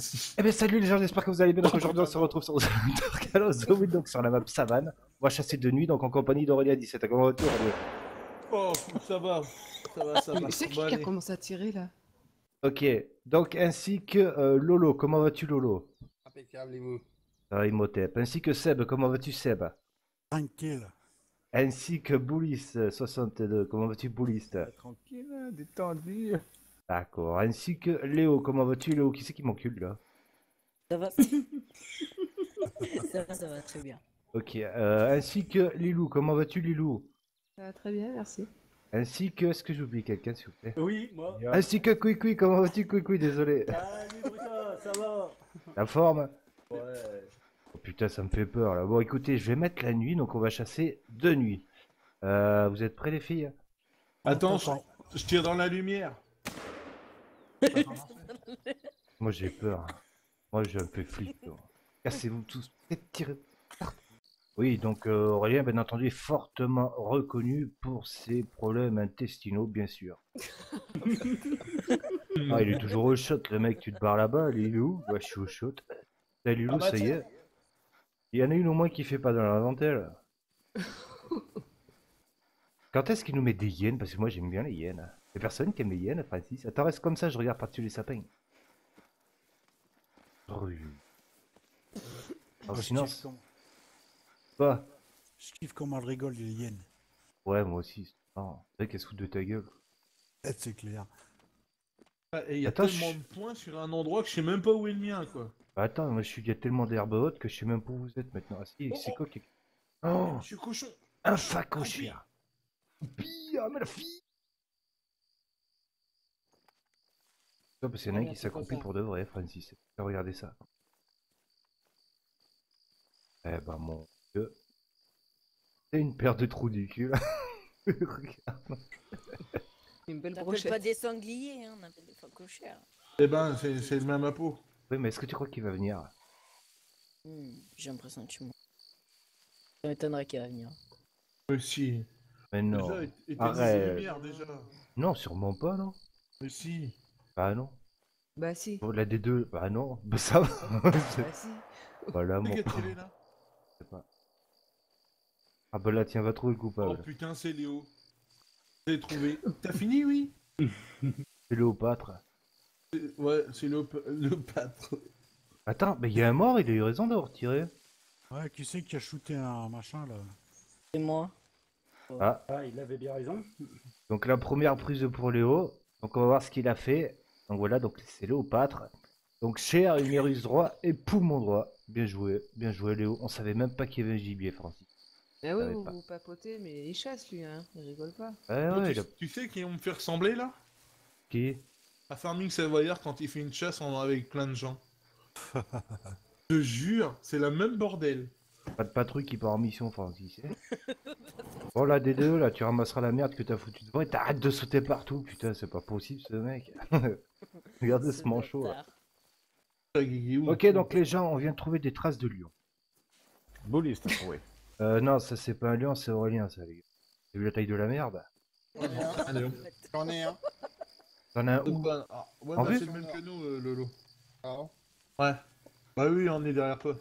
Eh bien salut les gens, j'espère que vous allez bien. Donc aujourd'hui on se retrouve sur Dark The Wind, donc sur la map Savane. On va chasser de nuit, donc en compagnie d'Aurélia 17. Comment vas-tu Oh, ça va, ça va, ça va. Mais c'est qui qui a commencé à tirer là? Ok, donc ainsi que euh, Lolo, comment vas-tu Lolo? Impeccable, et vous? Ça va Imhotep. Ainsi que Seb, comment vas-tu Seb? Tranquille. Ainsi que Boulis euh, 62, comment vas-tu Boulis Tranquille, hein, détendu. D'accord. Ainsi que Léo, comment vas-tu Léo? Qui c'est qui m'encule là? Ça va? ça va, ça va très bien. Ok, euh, ainsi que Lilou, comment vas-tu Lilou? Ça va très bien, merci. Ainsi que, est-ce que j'oublie quelqu'un s'il vous plaît? Oui, moi. Ainsi que Koui comment vas-tu Koui désolé. Salut, Bruta, ça va? La forme? Ouais. Oh putain, ça me fait peur là. Bon, écoutez, je vais mettre la nuit, donc on va chasser de nuit. Euh, vous êtes prêts les filles? Attends, je, je tire dans la lumière. Moi j'ai peur. Moi j'ai un peu flip. Cassez-vous tous. Tirer. Oui, donc euh, Aurélien, bien entendu, est fortement reconnu pour ses problèmes intestinaux, bien sûr. Ah, il est toujours au shot, le mec, tu te barres là-bas, il est où? Ouais, je suis au shot. Salut Ah bah ça y est. Il y en a une au moins qui fait pas dans la dentelle. Quand est-ce qu'il nous met des hyènes? Parce que moi j'aime bien les hyènes. Il y a personne qui aime les hyènes, Francis. Attends, reste comme ça, je regarde par-dessus les sapins. Rue. Alors, Je sinon, kiffe comme-. Je kiffe comment elle rigole, les hyènes. Ouais, moi aussi. Oh, c'est vrai qu'elle se fout de ta gueule. Eh, C'est clair. Ah, Et il y a Attends, tellement je- de points sur un endroit que je sais même pas où est le mien, quoi. Bah, attends, moi je suis il y a tellement d'herbes hautes que je sais même pas où vous êtes maintenant. Ah si, c'est quoi qui. Oh, Je suis cochon. un facochère. Pire, mais la fille parce qu'il y en a un qui s'accomplit pour de vrai, Francis. Regardez ça. Eh ben, mon dieu. C'est une paire de trous du cul. Regarde. Une belle On appelle brochette. pas des sangliers, hein, on appelle des phacochères. Eh ben, c'est le même à peau. Oui, mais est-ce que tu crois qu'il va venir? Hmm, J'ai l'impression que tu mens. Ça m'étonnerait qu'il va venir. Mais si. Mais non. Déjà, Arrête. déjà. Non, sûrement pas, non Mais si. Bah non. Bah si. Bon, la D2, bah non. Bah ça va. Bah si. voilà, Qui mon. pas. Ah bah là, tiens, va trouver le Oh coupable. putain, c'est Léo. J'ai trouvé. T'as fini, oui? C'est Léopâtre. C'est- Ouais, c'est le, le pâtre. Attends, mais il y a un mort, il a eu raison d'avoir tiré. Ouais, qui c'est qui a shooté un machin là? C'est moi. Ah, Ah, il avait bien raison. donc la première prise pour Léo. Donc on va voir ce qu'il a fait. Donc voilà, donc c'est Léopâtre. Donc chair, humérus droit et poumon droit. Bien joué, bien joué Léo. On savait même pas qu'il y avait un gibier, Francis. Ah oui, vous, pas. vous papotez, mais il chasse lui, hein. Il rigole pas. Toi, ouais, tu, il a... tu sais qui on me fait ressembler là? Qui? À Farming Savoyard quand il fait une chasse en- avec plein de gens. Je te jure, c'est la même bordel. Pas de patrouille qui part en mission, Francis. hein. bon là, des deux, là, tu ramasseras la merde que t'as foutu devant et t'arrêtes de sauter partout. Putain, c'est pas possible ce mec. Regardez ce manchot. là. bâtard. Ok, donc les gens, on vient de trouver des traces de lion. T'as trouvé. Euh, non, ça c'est pas un lion, c'est Aurélien, ça, les gars. T'as vu la taille de la merde? J'en ai un. T'en as un où? ah, ouais, bah, c'est le même que nous, euh, Lolo. Ah, Ouais. Bah oui, on est derrière toi.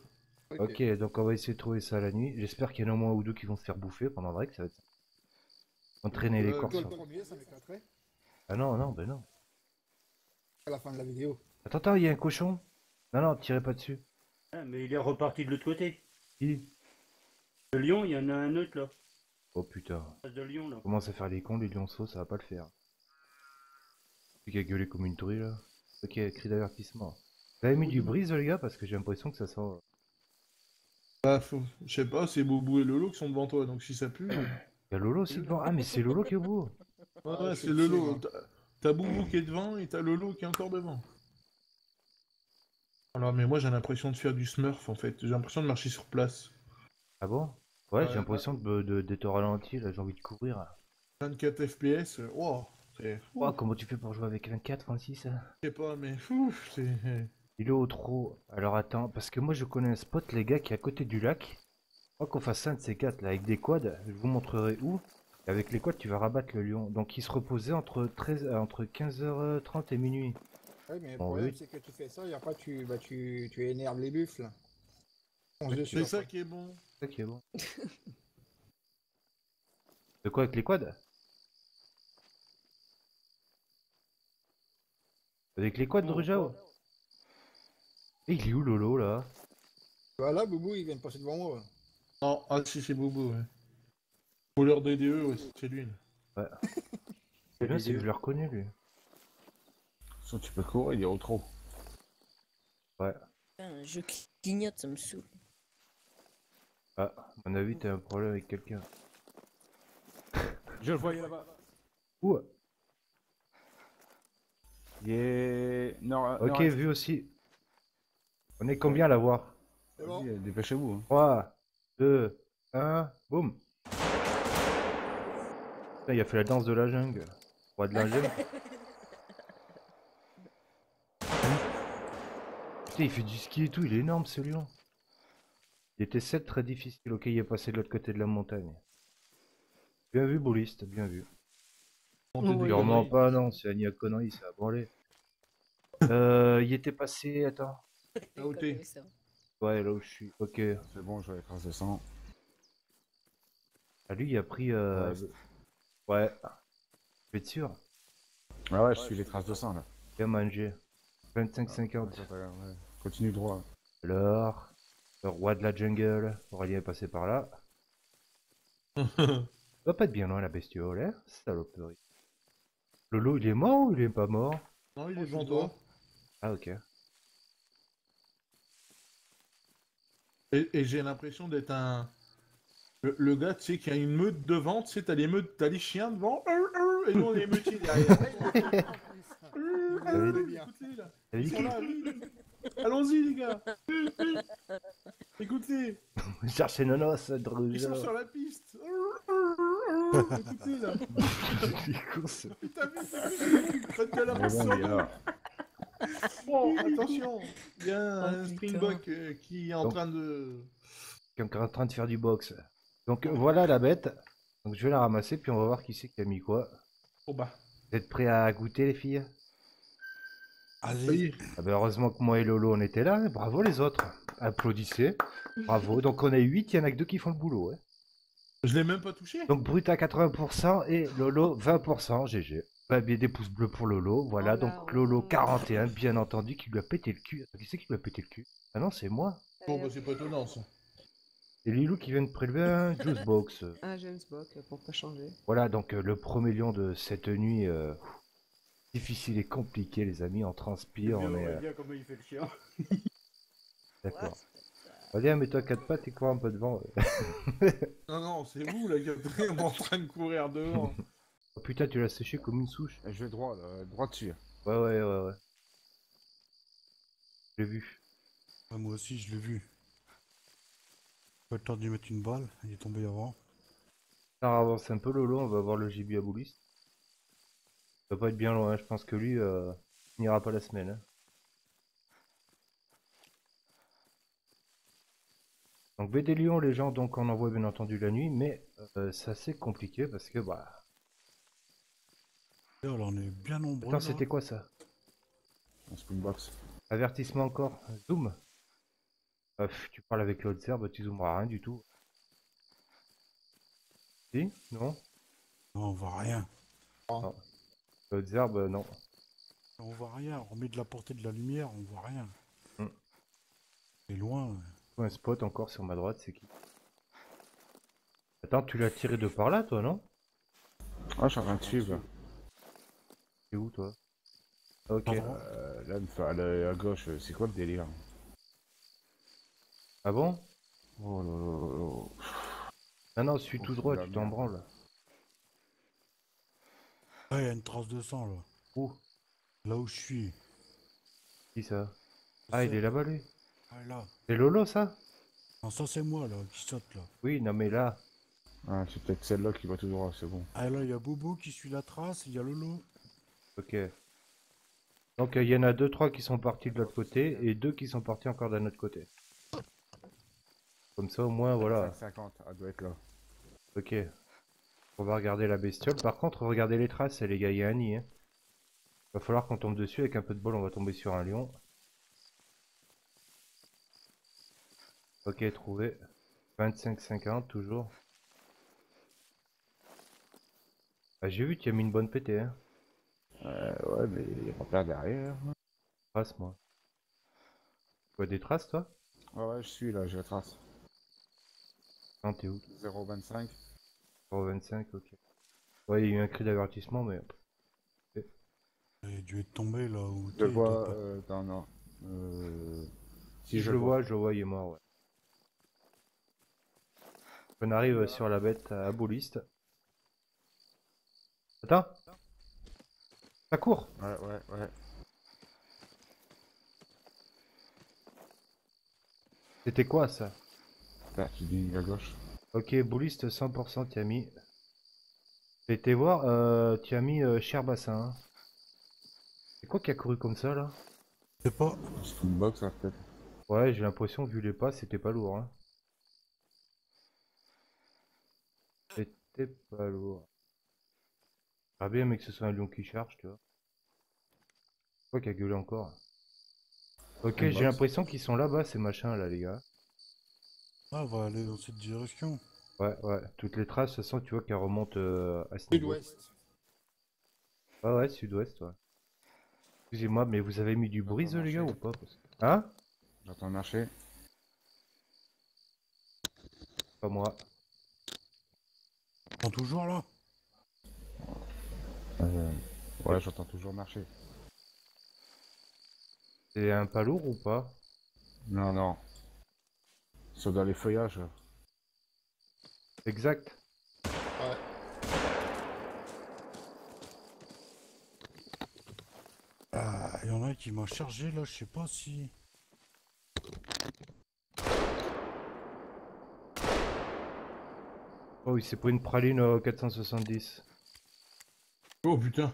Ok. Ok, donc on va essayer de trouver ça la nuit. J'espère qu'il y en a au moins un ou deux qui vont se faire bouffer pendant le break, ça va être ça. Entraîner les Euh, corps toi, sur... le premier, ça m'éclaterait. Ah non, non, ben non. À la fin de la vidéo. Attends, attends, il y a un cochon Non, non, tirez pas dessus. Ah, mais il est reparti de l'autre côté. Qui? Le lion, il y en a un autre là. Oh putain. De lion là. On commence à faire les cons, les lionceaux, ça va pas le faire. Celui qui a gueulé comme une tourie là. Ok, cri d'avertissement. Vous avez mis du brise les gars parce que j'ai l'impression que ça sent. Bah, faut... je sais pas, c'est Boubou et Lolo qui sont devant toi, donc si ça pue. Il y a Lolo aussi devant. Ah mais c'est Lolo qui est au bout. Ouais, ouais, c'est Lolo. T'as- Boubou qui est devant et t'as Lolo qui est encore devant. Alors, mais moi j'ai l'impression de faire du smurf en fait. J'ai l'impression de marcher sur place. Ah bon? Ouais, j'ai l'impression de de- d'être au ralenti là, j'ai envie de courir. 24 FPS, euh, wow, c'est. Oh, comment tu fais pour jouer avec un 4, Francis Je sais pas, mais ouf, c'est. Il est au trop. Alors attends, parce que moi je connais un spot, les gars, qui est à côté du lac. Moi qu'on fasse un de ces quatre là avec des quads, je vous montrerai où. Et avec les quads, tu vas rabattre le lion. Donc il se reposait entre 13, euh, entre 15h30 et minuit. Oui, mais le Bon, problème, oui. c'est que tu fais ça et après, tu, bah, tu, tu énerves les buffles. C'est ça qui est bon. C'est ça qui est bon. De quoi avec les quads? Avec les quads de Rujao? Et il est où Lolo là? Voilà, Boubou, il vient de passer devant moi. Non, ah si, c'est Boubou, ouais. Voleur DDE, ouais, c'est lui. là. C'est bien, c'est que je l'ai reconnu lui. Soit tu peux courir, il est au trop. Putain, je clignote, ça me saoule. Ah, à mon avis, t'as un problème avec quelqu'un. Je le voyais là-bas. Où? Il est. Non, Ok, vu aussi. On est combien à l'avoir C'est bon Vas-y, dépêchez-vous. hein. 3, 2, 1, boum Putain, il a fait la danse de la jungle. Roi de la jungle. Putain, il fait du ski et tout, il est énorme ce lion. Il était 7 très difficile, ok, il est passé de l'autre côté de la montagne. Bien vu, bouliste, bien vu. Sûrement conneries. pas, non, c'est à conneries, ça a branlé. Euh, il était passé, attends. Ah, où t'es. Ouais, là où je suis, ok. C'est bon, je vais écraser de sang. Ah, lui, il a pris. Euh... Ouais. Tu es sûr Ah ouais, je suis les traces de sang là. Bien mangé. 25-50. Ouais, ouais. Continue droit. Alors, le roi de la jungle. Aurélien est passé par là. Va pas être bien loin la bestiole, hein Saloperie. Lolo, il est mort ou il est pas mort? Non, il est devant toi. Ah, ok. Et, et j'ai l'impression d'être un. Le, le gars, tu sais, qui a une meute devant, tu sais, t'as les meutes, t'as les chiens devant, et nous on est les meutiers derrière. Allons-y, les gars. Écoutez, cherchait Nonos, ils sont Druja. sur la piste. Écoutez, là. Putain, la Mais piste bon, attention, il y a Oh, un. Springbok euh, qui est en Donc- train de. Qui est encore en train de faire du box. Donc euh, voilà la bête. Donc je vais la ramasser, puis on va voir qui c'est qui a mis quoi. Oh bah. Vous êtes prêts à goûter, les filles? Allez, Oui. Ah ben heureusement que moi et Lolo on était là, bravo les autres. Applaudissez. Bravo. Donc on est 8, il y en a que deux qui font le boulot. hein. Je l'ai même pas touché. Donc Brut à 80% et Lolo 20%. GG. Bah, bien des pouces bleus pour Lolo. Voilà, Voilà, donc Lolo oh. 41, bien entendu, qui lui a pété le cul. Qui c'est qui lui a pété le cul? Ah non, c'est moi. Bon, bah, c'est pas étonnant ça. Et Lilou qui vient de prélever un juice box. Un James Bock pour pas changer. Voilà, donc euh, le premier lion de cette nuit. euh, difficile et compliqué, les amis. On transpire, on est. euh, bien comment il fait le chien. D'accord. Allez, mets-toi à quatre pattes et cours un peu devant. Non, non, c'est vous, la quatrième en train de courir devant. Oh putain, tu l'as séché comme une souche. Je vais droit, là, droit dessus. Ouais, ouais, ouais, ouais. J'ai vu. Ouais, moi aussi je l'ai vu. Pas le temps d'y mettre une balle, il est tombé avant. On avance un peu Lolo, on va voir le gibier à bouliste. Ça va pas être bien loin, je pense que lui euh, il n'ira pas la semaine. hein. Donc BD Lyon, les gens, donc on envoie bien entendu la nuit, mais euh, c'est assez compliqué parce que bah. Et là, on est bien nombreux. Attends, c'était quoi ça Un springbox. Avertissement encore. Zoom. Euh, tu parles avec l'autre serbe, tu zoomeras rien du tout. Si Non Non, on voit rien. L'autre serbe, euh, non. On voit rien, on met de la portée de la lumière, on voit rien. C'est loin. Un spot encore sur ma droite, c'est qui Attends, tu l'as tiré de par là, toi, non Ah, je suis en train de suivre. C'est où, toi? Ok. Pardon? Euh, là, à gauche, c'est quoi le délire? Ah bon? Oh là là là Ah non, suis Oh, tout droit, tu t'en branles. Ah, il y a une trace de sang là. Où? Là où je suis. Qui ça? Ah, il est là-bas, lui? Ah, là. C'est Lolo, ça? Non, ça c'est moi là, qui saute là. Oui, non, mais là. Ah, c'est peut-être celle-là qui va tout droit, c'est bon. Ah, là, il y a Bobo qui suit la trace, il y a Lolo. Ok. Donc, euh, il y en a deux, trois qui sont partis de l'autre côté et deux qui sont partis encore d'un autre côté. Comme ça, au moins, voilà. 50, elle doit être là. Ok. On va regarder la bestiole. Par contre, regardez les traces, les gars, il y a un nid. Hein. Va falloir qu'on tombe dessus, avec un peu de bol, on va tomber sur un lion. Ok, trouvé. 25-50, toujours. Ah, j'ai vu qu'il a mis une bonne pétée, hein. Euh, ouais, mais il repère derrière. Trace, moi. Tu vois des traces, toi? Ouais, ouais, je suis là, j'ai la trace. Non, t'es où? 0,25. 0,25, ok. Ouais, il y a eu un cri d'avertissement, mais... Il a dû être tombé là où Je t'es, le vois, euh, non, non. Euh... Si je le vois, je le vois, il est mort, ouais. On arrive sur la bête à Bouliste. Attends Ça court Ouais, ouais, ouais. C'était quoi ça? Là, tu dis à gauche. Ok, Bouliste 100% tu as mis. J'ai été voir, euh, tu as mis euh, Cher Bassin. hein. C'est quoi qui a couru comme ça là? Je sais pas. C'est une box, là, peut-être. Ouais, j'ai l'impression, vu les pas, c'était pas lourd. Hein. C'était pas lourd. J'aimerais bien, mais que ce soit un lion qui charge, tu vois. Quoi qui a gueulé encore Ok, j'ai l'impression qu'ils sont là-bas, ces machins là, les gars. Ah, on va aller dans cette direction. Ouais, ouais, toutes les traces, de toute façon, tu vois qu'elles remontent euh, à ce niveau. Sud-ouest. Ouais, ouais, sud-ouest, ouais. Excusez-moi, mais vous avez mis du brise, les gars, ou pas parce que- Hein? J'entends marcher. Pas moi. Ils sont toujours là Euh... Ouais, j'entends toujours marcher. C'est un pas lourd ou pas? Non, non. Sont dans les feuillages. là. Exact. Ouais. Ah, il y en a un qui m'a chargé là, je sais pas si. Oh, il s'est pris une praline euh, 470. Oh putain.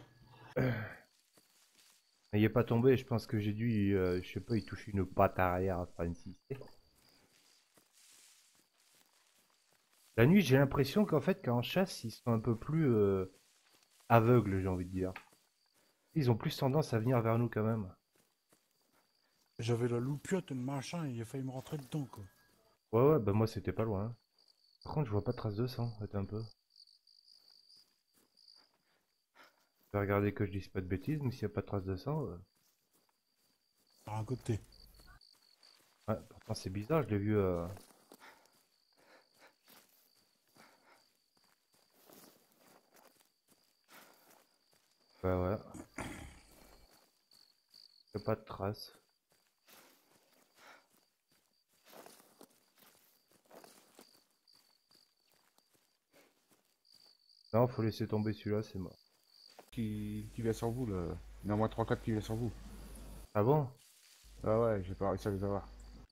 Mais il est pas tombé, je pense que j'ai dû, euh, je sais pas, il touche une patte arrière à Francis. La nuit, j'ai l'impression qu'en fait, quand on chasse, ils sont un peu plus euh, aveugles, j'ai envie de dire. Ils ont plus tendance à venir vers nous quand même. J'avais la loupiote, le machin, et il a failli me rentrer dedans quoi. Ouais, ouais, bah moi c'était pas loin. Par contre, je vois pas de trace de sang, attends un peu. Je vais regarder que je dise pas de bêtises, mais s'il y a pas de trace de sang. euh, Par un côté. Ouais, pourtant c'est bizarre, je l'ai vu. euh, Ouais, a pas de trace. Non, faut laisser tomber celui-là, c'est mort. Qui... qui vient sur vous, là. Il y en a au moins 3-4 qui vient sur vous. Ah bon? Ah ouais, j'ai pas réussi à les avoir.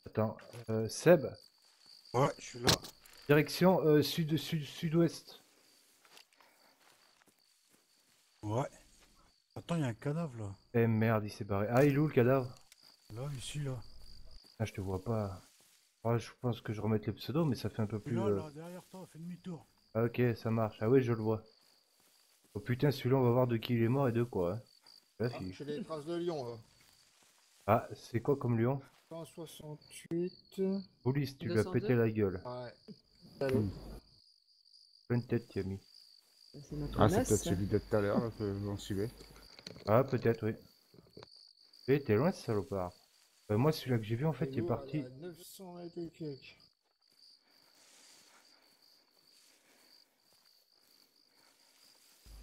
Attends, euh, Seb, Ouais, je suis là. direction euh, sud, sud, sud-ouest. Ouais. Attends, il y a un cadavre là. Eh merde, il s'est barré. Ah, il est où le cadavre? Là, ici, là. Ah, je te vois pas. Ah, je pense que je remette les pseudos, mais ça fait un peu plus. là, euh, là, derrière toi, fais demi-tour. Ah, ok, ça marche. Ah, oui, je le vois. Oh putain, celui-là, on va voir de qui il est mort et de quoi. hein. La Ah, fiche. J'ai des traces de lion là. Ah, c'est quoi comme lion 168. Police, tu lui as 202? pété la gueule. Ouais. Salaud. Plein de tête, notre Ah, c'est peut-être celui de tout à l'heure, là, que vous suivez. Ah, peut-être, oui. Eh, t'es loin, ce salopard. Euh, moi, celui-là que j'ai vu, en fait, il est parti. à 900 et quelques.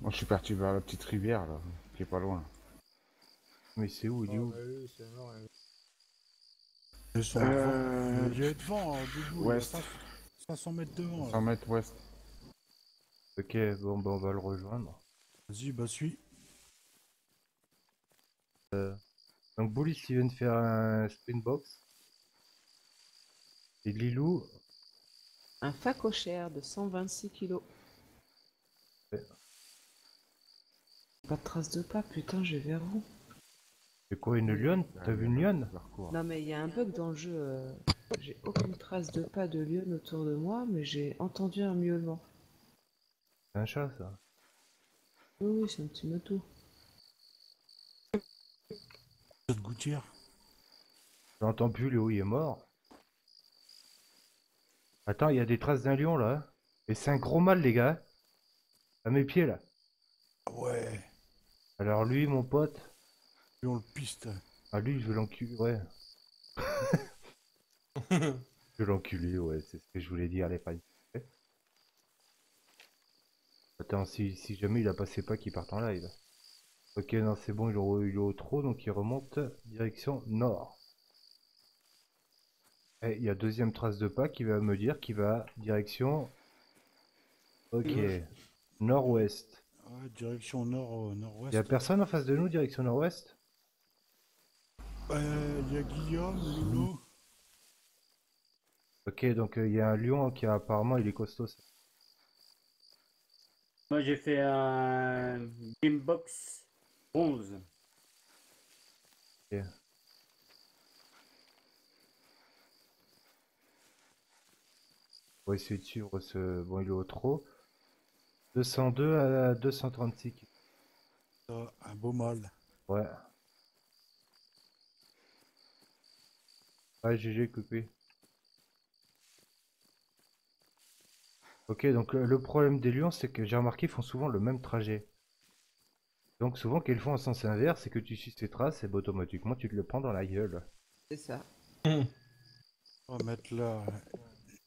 Moi, je suis parti vers la petite rivière, là, qui est pas loin. Mais c'est où? Il est Ah, où ouais. Ils sont Euh, devant. Il est devant, hein, ouest. 500 mètres devant. là. 100 mètres ouest. Ok, bon, bah, on va le rejoindre. Vas-y, bah suis. Donc, Bullis, il vient de faire un sprint box. Et Lilou, Un facochère de 126 kilos. Ouais. Pas de traces de pas, putain, je vais vers où c'est quoi, une lionne? T'as vu une lionne? Parcours. Non, mais il y a un bug dans le jeu. euh, J'ai aucune trace de pas de lionne autour de moi, mais j'ai entendu un miaulement. C'est un chat, ça. Oui, oui, c'est un petit moto. Cette gouttière J'entends plus, Léo, il est mort. Attends, il y a des traces d'un lion là. Et c'est un gros mâle, les gars. À mes pieds là. Ah Ouais. Alors lui, mon pote. Et on le piste. Ah lui, je vais l'enculer, ouais. je vais l'enculer, ouais, c'est ce que je voulais dire, les pas. Attends, si, si jamais il a passé pas qu'il parte en live. Ok, non, c'est bon, il est, au, trot, donc il remonte direction nord. Et il y a deuxième trace de pas qui va me dire qu'il va direction... Ok, nord-ouest. Ouais, direction nord, euh, nord-ouest. Il y a personne en face de nous, direction nord-ouest? Euh, Il y a Guillaume, Lolo. Ok, donc euh, il y a un lion qui apparemment il est costaud. ça. Moi j'ai fait un Gamebox 11. On va essayer de suivre ce... Bon, il est au trot. 202 à 236. Ça, un beau mâle. Ouais. Ouais, GG, coupé. Ok, donc le, le problème des lions, c'est que j'ai remarqué qu'ils font souvent le même trajet. Donc souvent, qu'ils font en sens inverse, c'est que tu suis tes traces et bah, automatiquement tu te le prends dans la gueule. C'est ça. On va mettre là.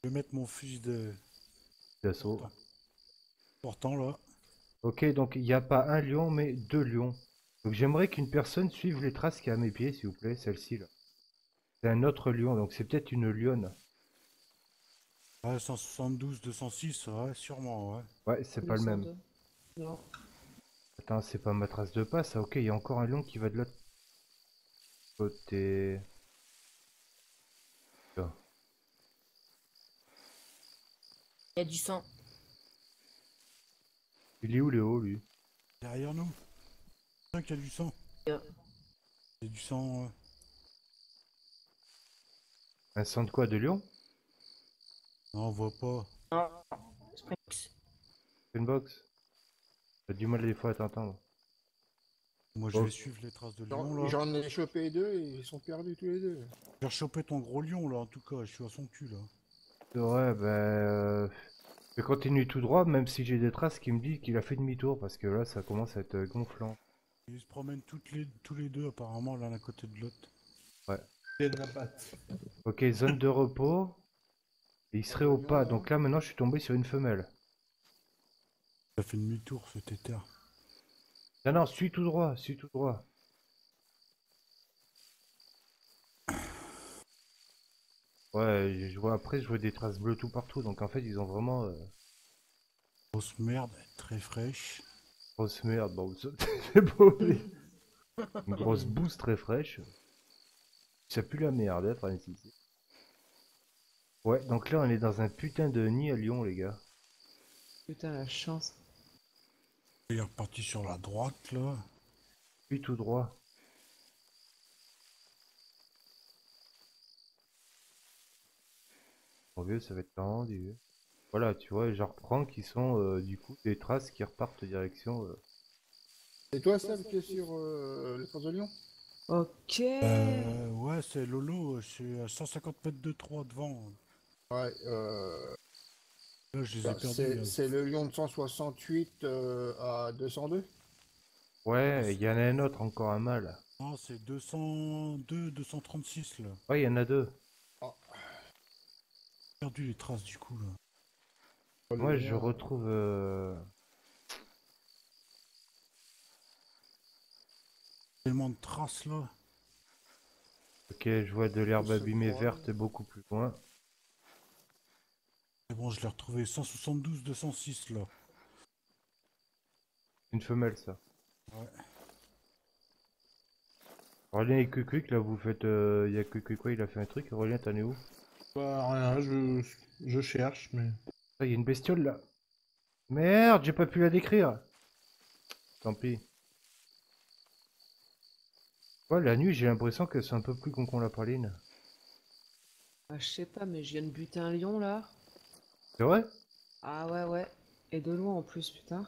Je vais mettre mon fusil de D'assaut. Là. Ok, donc il n'y a pas un lion, mais deux lions. Donc j'aimerais qu'une personne suive les traces qui est à mes pieds, s'il vous plaît, celle-ci là. C'est un autre lion, donc c'est peut-être une lionne. Ouais, 172, 206, ouais, sûrement, ouais. Ouais, c'est pas le même. 202. Non. Attends, c'est pas ma trace de pas, ça. Ok, il y a encore un lion qui va de l'autre côté. Il y a du sang. Il est où Léo, lui? Derrière nous. C'est qu'il y a du sang. Yeah. Il y a du sang. euh, Un sang de quoi De lion Non, on voit pas. Sprinx. Une box? T'as du mal des fois à t'entendre. Moi, je Oh. vais suivre les traces de lion J'en là. j'en ai chopé deux et ils sont perdus tous les deux. J'ai rechopé ton gros lion là, en tout cas. Je suis à son cul là. Ouais, ben. euh, Je continue tout droit, même si j'ai des traces qui me disent qu'il a fait demi-tour, parce que là, ça commence à être euh, gonflant. Ils se promènent toutes les, tous les deux apparemment l'un à côté de l'autre. C'est de la patte. Ok, zone de repos. Et il serait au pas, donc là maintenant je suis tombé sur une femelle. Ça fait demi-tour ce tétard. Non, non, suis tout droit, suis tout droit. Ouais, je vois après, je vois des traces bleues tout partout, donc en fait ils ont vraiment euh, Grosse merde, très fraîche. grosse merde. Bon, c'est beau, mais- Une grosse bouse très fraîche. Ça pue la merde, hein, ici. Ouais, donc là on est dans un putain de nid à Lyon, les gars. Putain, la chance. Il est reparti sur la droite là. Suis tout droit. Mon vieux, ça va être tendu. Voilà, tu vois, je reprends qui sont euh, du coup des traces qui repartent direction. euh, C'est toi, Sam, qui est sur euh, les traces de Lyon? Ok. Euh, ouais, c'est Lolo. Je suis à 150 mètres de 3 devant. Ouais, euh, Là, je les ai bah, perdus. c'est le Lyon de 168 euh, à 202 Ouais, il y en a un autre, encore un mâle. Non, c'est 202, 236 là. Ouais, il y en a deux. Perdu les traces du coup là. Moi, je retrouve. euh, Tellement de traces là. Ok, je vois de l'herbe abîmée verte beaucoup plus loin. C'est bon, je l'ai retrouvé 172, 206 là. Une femelle, ça. Ouais. Aurélien et là, vous faites. euh, Il y a quoi, il a fait un truc. Aurélien, t'en es où? Bah, rien, je, je cherche, mais. Ah, il y a une bestiole là. Merde, j'ai pas pu la décrire. Tant pis. Ouais, la nuit, j'ai l'impression que c'est un peu plus con qu'on la praline. Ah, je sais pas, mais je viens de buter un lion là. C'est vrai? Ah ouais, ouais. Et de loin en plus, putain.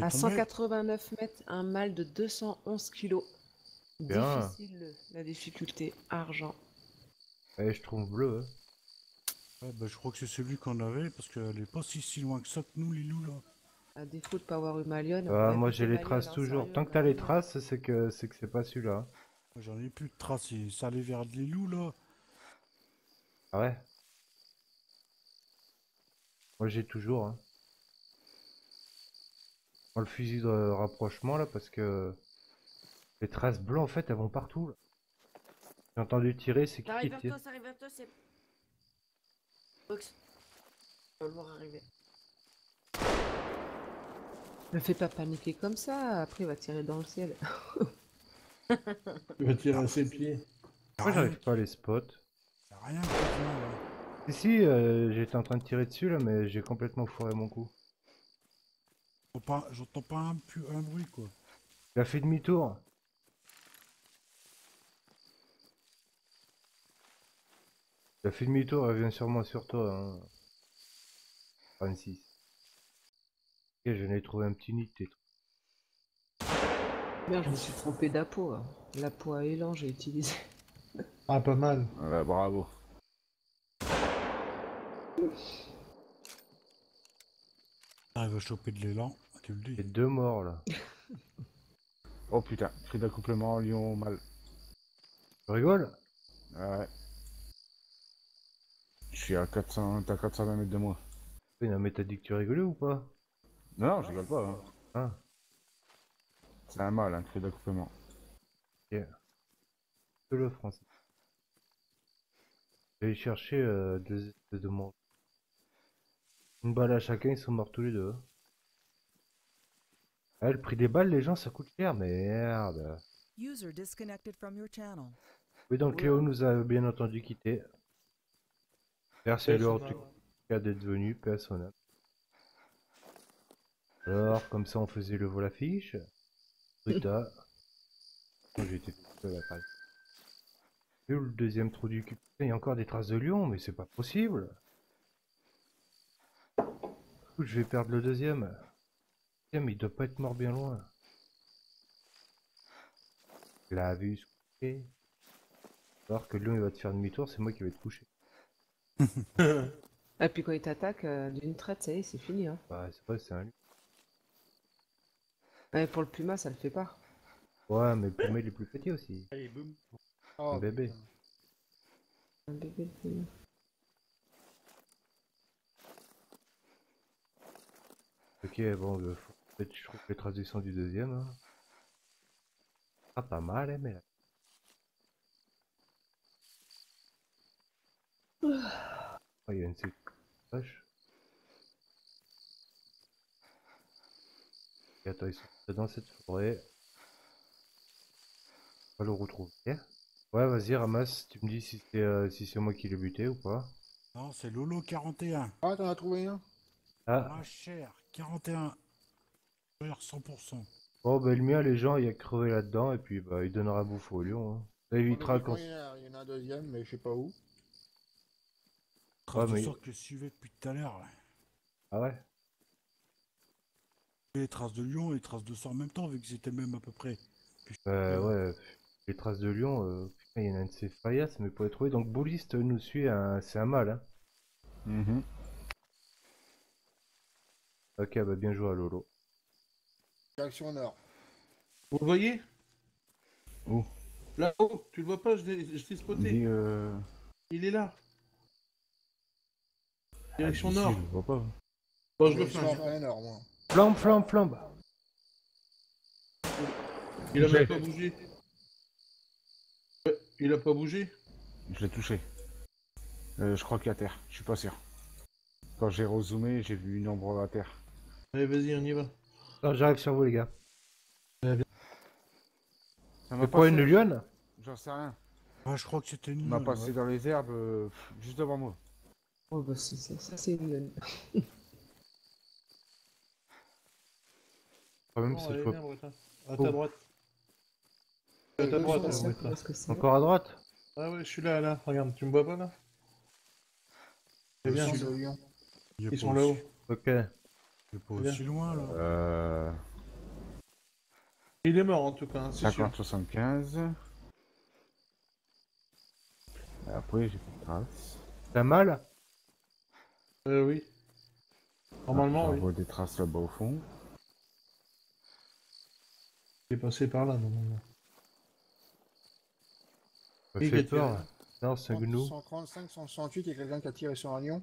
À tombé. 189 mètres, un mâle de 211 kilos. Bien. Difficile, la difficulté argent. Eh, je trouve bleu. hein. Ouais, bah, je crois que c'est celui qu'on avait parce qu'elle est pas si, si loin que ça que nous, Lilou, là. À défaut de Power Humalion. Ah, moi j'ai les traces toujours. Tant que t'as les traces, c'est que c'est que c'est pas celui-là. J'en ai plus de traces. et Ça allait vers Lilou, là. Ah ouais? Moi j'ai toujours. Hein. Moi, le fusil de rapprochement là parce que les traces bleues en fait elles vont partout. là. J'ai entendu tirer, c'est qui Ça qui arrive vers tire toi, ça arrive vers toi, c'est. Box. On va le voir arriver. Ne fais pas paniquer comme ça, après il va tirer dans le ciel. Il va tirer à ses pieds. Moi j'arrive pas à les spots. Y'a rien, quasiment, là. Si si, euh, j'étais en train de tirer dessus là mais j'ai complètement foiré mon coup. J'entends pas, j'entends pas un, pu- un bruit, quoi. Il a fait demi-tour. Il a fait demi-tour, elle vient sûrement sur toi. Hein. 26. Ok, je n'ai trouvé un petit nid de tes trucs. Bien, je me suis trompé d'apo. hein. La peau à élan, j'ai utilisé. Ah, pas mal. Ouais, bravo. T'arrives à choper de l'élan, tu le dis. J'ai deux morts là. Oh putain, cri d'accouplement, lion mal. Tu rigoles? Ouais. Je suis à 400, t'as 420 mètres de moi. Oui, non mais t'as dit que tu rigolais ou pas? Non, non, je rigole pas. hein. Ah, C'est un mal, un cri d'accouplement. que le français. Je vais aller chercher euh, deux espèces de morts. Une balle à chacun, ils sont morts tous les deux. Ah, le prix des balles, les gens, ça coûte cher, merde. User disconnected from your channel. Oui, donc Léo nous a bien entendu quitté. Merci à en tout cas d'être venu, âme. Alors, comme ça on faisait le vol affiche. Ruta. J'ai été tout seul après. Le deuxième trou du cul Il y a encore des traces de lion, mais c'est pas possible. Je vais perdre le deuxième. Tiens, mais il doit pas être mort bien loin. La vue. Alors que le lion il va te faire demi-tour, c'est moi qui vais te coucher. Et puis quand il t'attaque euh, d'une traite, ça y est, c'est fini. Hein. Bah, c'est vrai, c'est un lion. Ouais, pour le puma, ça le fait pas. Ouais, mais le puma il est plus petit aussi. Allez, boum. Oh, Un bébé. putain. Un bébé de puma. Ok, bon, euh, faut- peut-être je trouve les traces du sang du deuxième. hein. Ah, pas mal, hein, mais là. Oh, il y a une séquence vache. Et attends, ils sont dans cette forêt. On va le retrouver. Ouais, vas-y, ramasse. Tu me dis si c'est euh, si c'est moi qui l'ai buté ou pas. Non, c'est Lolo 41. Ah, t'en as trouvé un? Ah, Ah, cher. 41. Vert 100%. bon, bah, le mien, les gens, il y a crevé là-dedans et puis bah, il donnera à bouffer au lion. Hein. Ça évitera qu'on. Il y, en a- il y en a un deuxième, mais je sais pas où. Trace mais- de sort que je suivais depuis tout à l'heure. là. Ah ouais? Les traces de lion et les traces de sang en même temps, vu que c'était même à peu près. Puis- Euh, ouais, les traces de lion, euh, putain, il y en a un de ces faillasses, mais pour les trouver. Donc, Bouliste nous suit, un- c'est un mal. Hein. Mhm. Ok, bah bien joué à Lolo. Direction nord. Vous le voyez? Où? Là-haut, tu le vois pas, je l'ai spoté. Dis, euh... Il est là. Direction ah, nord. Je vois pas. Bon, je le. Flambe, flambe, flambe! Il a même pas bougé. Ouais, il a pas bougé Je l'ai touché. Euh, je crois qu'il est à terre, je suis pas sûr. Quand j'ai rezoomé, j'ai vu une ombre à terre. Allez, vas-y, on y va. Ah, j'arrive sur vous, les gars. Ça C'est m'a une lionne? J'en sais rien. Ah, je crois que c'était une. Il m'a passé ouais. dans les herbes, euh, juste devant moi. Oh, bah, c'est- ça, ça c'est une allez, qu'il faut- viens, Breton. À Oh. ta droite. À ta Euh, droite, je Encore à droite? Ah ouais, je suis là, là. Regarde, tu me vois pas là? C'est bien. Ils pas sont là-haut. Ok. Il est pas aussi loin, là. Euh... Il est mort en tout cas, hein, c'est sûr. 50-75. Et Après, j'ai plus de traces. T'as mal? Euh, oui. Normalement, Ah, oui. Des traces là-bas au fond. Il est passé par là, normalement. Ça fait Gaëtan. peur. Non, c'est un gnou. 135, 168, il y a quelqu'un qui a tiré sur un lion.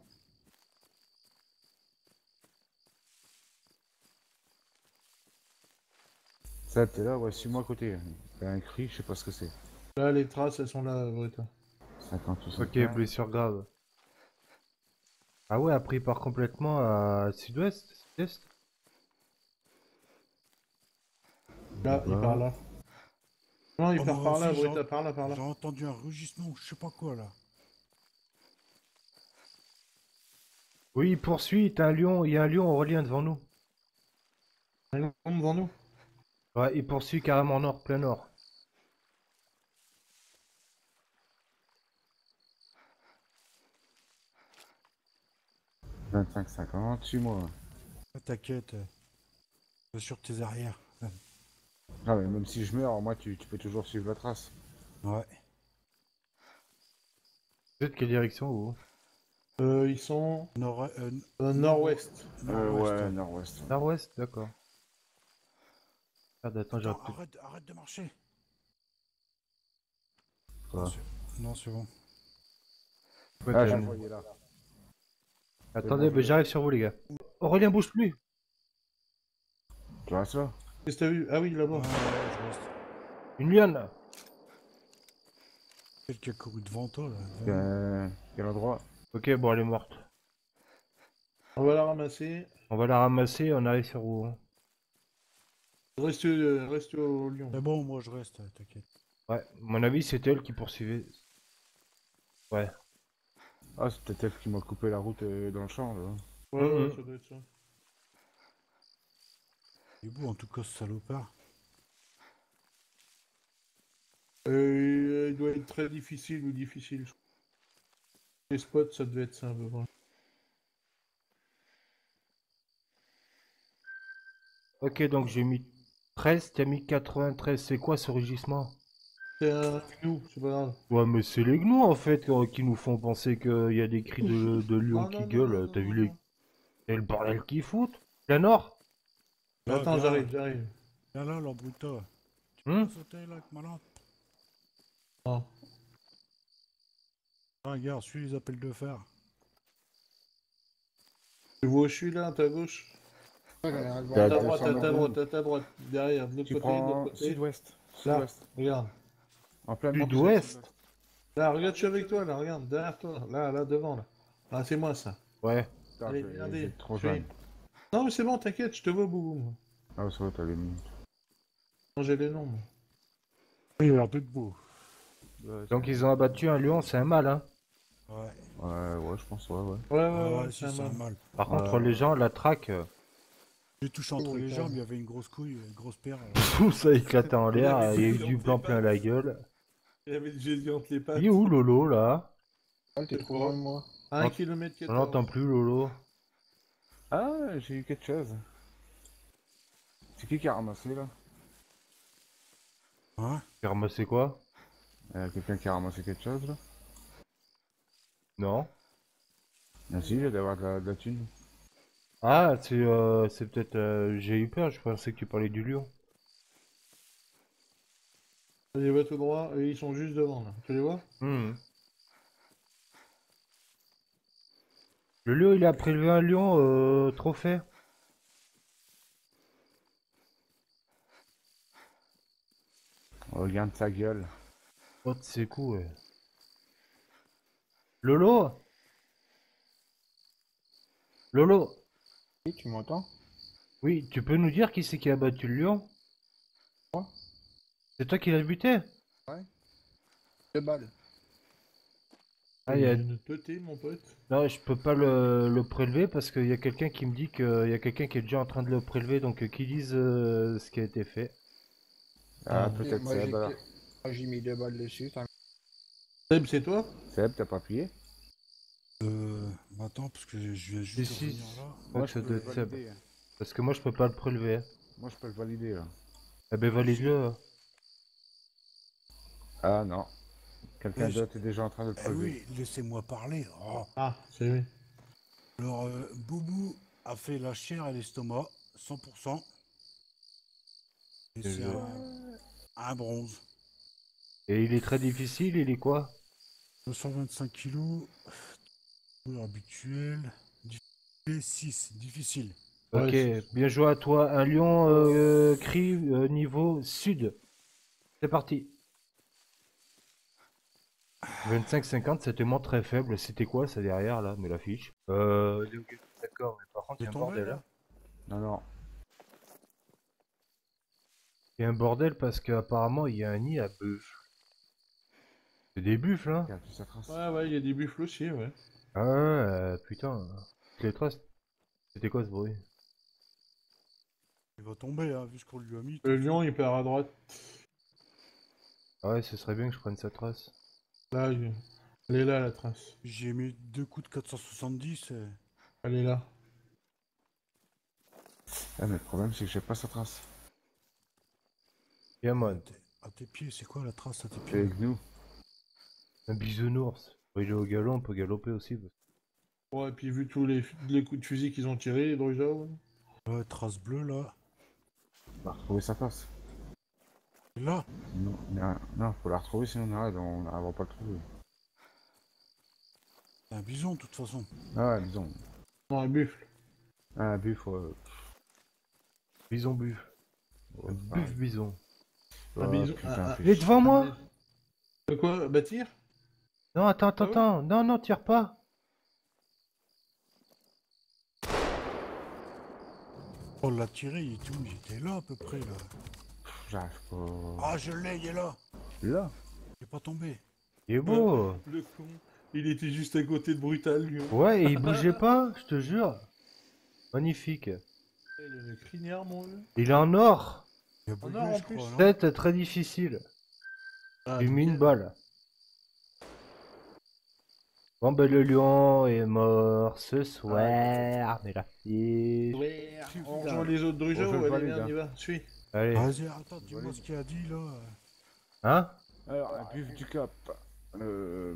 Ça, t'es là, ouais, suis-moi à côté. Il y a un cri, je sais pas ce que c'est. Là, les traces, elles sont là, Breta. 50 ou Ok, blessure grave. Ah ouais, après il part complètement à sud-ouest, sud-est Là, il part là. Non, il Oh, part par là, par là, par là. J'ai entendu un rugissement ou je sais pas quoi là. Oui, il poursuit, t'as un lion, il y a un lion Aurélien devant nous. Un lion devant nous. Ouais, il poursuit carrément nord, plein nord. Ouais. 25-50, suis-moi. Ah, T'inquiète. euh, sur tes arrières. Ah, mais même si je meurs, moi, tu, tu peux toujours suivre la trace. Ouais. Vous êtes quelle direction vous Euh, ils sont Nord, euh, euh, nord-ouest. Euh, nord-ouest, ouais, ouais. nord-ouest. Nord-ouest, d'accord. Attends, Attends, arrête, arrête de marcher. Non, c'est- bon. Ah, je le voyais là. Attendez, mais je- j'arrive sur vous les gars. Aurélien bouge plus Tu restes là Qu'est-ce que t'as vu? Ah oui, là-bas. Une lionne Celle qui a couru devant toi là. euh, Quel endroit Ok, bon, elle est morte. On va la ramasser. On va la ramasser, on arrive sur vous. hein. Reste, euh, reste au lion. C'est bon, moi je reste, t'inquiète. Ouais, à mon avis, c'était elle qui poursuivait. Ouais. Ah, c'est peut-être elle qui m'a coupé la route euh, dans le champ, là. Ouais, ouais, ça doit être ça. Il est beau en tout cas ce salopard. Euh, il doit être très difficile ou difficile. je crois. Les spots, ça devait être ça, à peu près. Ok, donc j'ai mis 13, t'as mis 93. C'est quoi ce rugissement? C'est un gnou, c'est pas grave. Ouais, mais c'est les gnous en fait euh, qui nous font penser qu'il y a des cris de, de lion Non, qui non, non, gueulent. non, T'as non, vu non, les. non. Et le bordel qu'ils foutent Plein nord Ah, Attends, viens j'arrive, là. j'arrive. Viens là, l'embrouille-toi. Tu Hmm peux sauter là avec ma lampe Ah. Ah, regarde, suis les appels de fer. Tu vois où je suis là, à ta gauche À ta droite, à ta 200 droite, à ta droite. Derrière, de l'autre Tu côté, de l'autre prends côté. sud-ouest. Sud-ouest. regarde. En plein Sud-ouest Là, regarde, je suis avec toi, là, regarde, derrière toi. Là, là, devant, là. Ah, c'est moi, ça. Ouais. Putain, Allez, j'ai- regardez, j'ai trop je suis- jeune. Non, mais c'est bon, t'inquiète, je te vois, Boubou. moi. Ah, ça va, t'as les minutes. Non, J'ai les noms, moi. Il a l'air d'être beau. Donc ils ont abattu un lion, c'est un mal, hein. Ouais. Ouais, ouais, je pense, ouais, ouais. Ouais, ouais, Ah ouais, ouais, c'est si, c'est un un mal. mal. Par contre, les gens la traquent. euh, J'ai touché entre Oh, les jambes, il y avait une grosse couille, une grosse perle. Tout ça éclatait en l'air, il y a eu du blanc plein la gueule. Il y avait le génie entre les pattes. Il est où Lolo là Ah, T'es trop loin de moi. À un Oh, kilomètre On n'entend plus Lolo. Ah, j'ai eu quelque chose. C'est qui qui a ramassé, là Hein Tu as ramassé quoi Euh, Quelqu'un qui a ramassé quelque chose, là Non. Ah si, il doit y avoir de la, de la thune. Ah, c'est euh, c'est peut-être. euh, J'ai eu peur, je pensais que tu parlais du lion. Il va tout droit et ils sont juste devant, là. Tu les vois? Hmm. Le lion, il a prélevé un lion euh, trophée. Regarde sa gueule. Oh, c'est cool, ouais. Lolo? Lolo? Oui, tu m'entends? Oui, tu peux nous dire qui c'est qui a battu le lion? Moi? C'est toi qui l'as buté? Deux balles. Ah, il y a- une teuté, mon pote. Non, je peux pas le, le prélever parce qu'il y a quelqu'un qui me dit qu'il y a quelqu'un qui est déjà en train de le prélever, donc qui dise euh, ce qui a été fait. Ah, Ah, peut-être Moi, Seb, j'ai- moi, mis deux balles dessus. Seb, c'est toi? Seb, t'as pas appuyé? Euh. bah Attends, parce que je viens juste de revenir là. Je crois que ça peux doit le être Seb. hein. Parce que moi, je peux pas le prélever. hein. Moi, je peux le valider, là. Eh ben valide-le. Ah non. Quelqu'un je- d'autre est déjà en train de le Eh oui, laissez-moi parler. Oh. Ah, c'est lui. Alors, euh, Boubou a fait la chair et l'estomac, 100%. Et c'est un, un bronze. Et il est très difficile, il est quoi? 225 kilos, couleur habituelle, difficulté 6, difficile. Ok, bien joué à toi. Un lion euh, cri euh, niveau sud. C'est parti. 25-50, c'était moins très faible. C'était quoi ça derrière là Mais l'affiche? Euh. ok, D'accord, mais par contre, il y a C'est un bordel. là hein. Non, non. Il y a un bordel parce qu'apparemment, il y a un nid à buffles. C'est des buffles, hein. Ouais, ouais, il y a des buffles aussi, ouais. Ah ouais, euh, putain. Les traces? C'était quoi ce bruit? Il va tomber, hein, vu ce qu'on lui a mis. Le lion, il perd à droite. Ah ouais, ce serait bien que je prenne sa trace. Là, elle est là, la trace. J'ai mis deux coups de 470 et... Elle est là. Ah, mais le problème, c'est que j'ai pas sa trace. Un à, tes, pieds, c'est quoi la trace à tes pieds? Avec nous. Un bisounours. Il est au galop, on peut galoper aussi. Ouais, et puis vu tous les, les coups de fusil qu'ils ont tirés, les ouais. Ouais, trace bleue là. On va retrouver sa trace. Là Non, non, non, faut la retrouver sinon on arrête, on n'arrivera pas à le trouver. C'est un bison de toute façon. Ah ouais, disons. Non, un buffle. Ah, buff, ouais. Bison buff. ouais, Buff pareil. bison. Un Oh, bison- putain, un- Il est devant moi De quoi Bâtir? Non, attends, attends, Ah ouais? Attends. Non, non, tire pas. On l'a tiré, il, est où il était là à peu près là. J'arrive pas. Ah, je l'ai, il est là Là Il est pas tombé. Il est beau. Le con. Il était juste à côté de Brutal, lui. Ouais, et il bougeait pas, je te jure. Magnifique. Il est le crignard, mon vieux. Il est en or. Il a En or, en plus. Tête très difficile. Ah, J'ai mis une balle. Bon, ben le lion est mort ce soir. Mais la fiche. Ouais, on rejoint les autres le allez, viens, on hein. y va, suis. Allez. Vas-y, attends, dis-moi ce qu'il a dit là. Hein Alors, un buff du cap. Euh.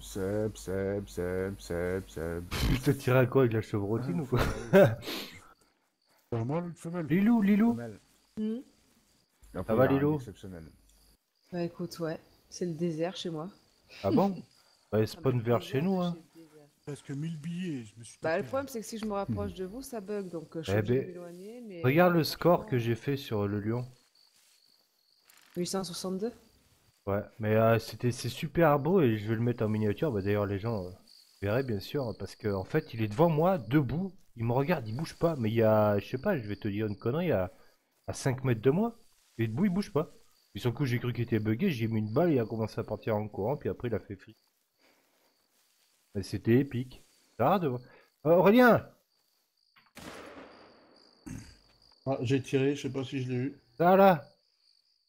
Seb, Seb, Seb, Seb, Seb. Tu te tirais à quoi avec la chevrotine ou quoi C'est moi l'autre femelle. Lilou, Lilou. Après, Ça va, il y a un Lilo Exceptionnel. Bah écoute, ouais, c'est le désert chez moi. Ah bon Bah, il spawn vers chez nous, hein. Presque 1000 billets, je me suis Bah le problème c'est que si je me rapproche de vous, ça bug, donc euh, je suis Eh ben, m'éloigner, mais... Regarde le score que j'ai fait sur le lion. 862 Ouais, mais euh, c'était c'est super beau et je vais le mettre en miniature. Bah, D'ailleurs, les gens euh, verraient bien sûr parce que en fait, il est devant moi, debout. Il me regarde, il bouge pas. Mais il y a, je sais pas, je vais te dire une connerie, à, à 5 mètres de moi. Il est debout, il bouge pas. Puis sur le coup, j'ai cru qu'il était bugué. J'ai mis une balle, il a commencé à partir en courant. Puis après, il a fait free. Mais C'était épique. Ça va de voir. Euh, Aurélien, Ah, j'ai tiré, je sais pas si je l'ai eu. ça là.